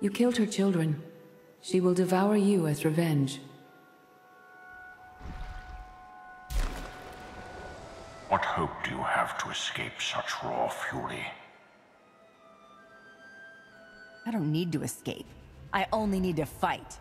You killed her children. She will devour you as revenge. What hope do you have to escape such raw fury? I don't need to escape. I only need to fight.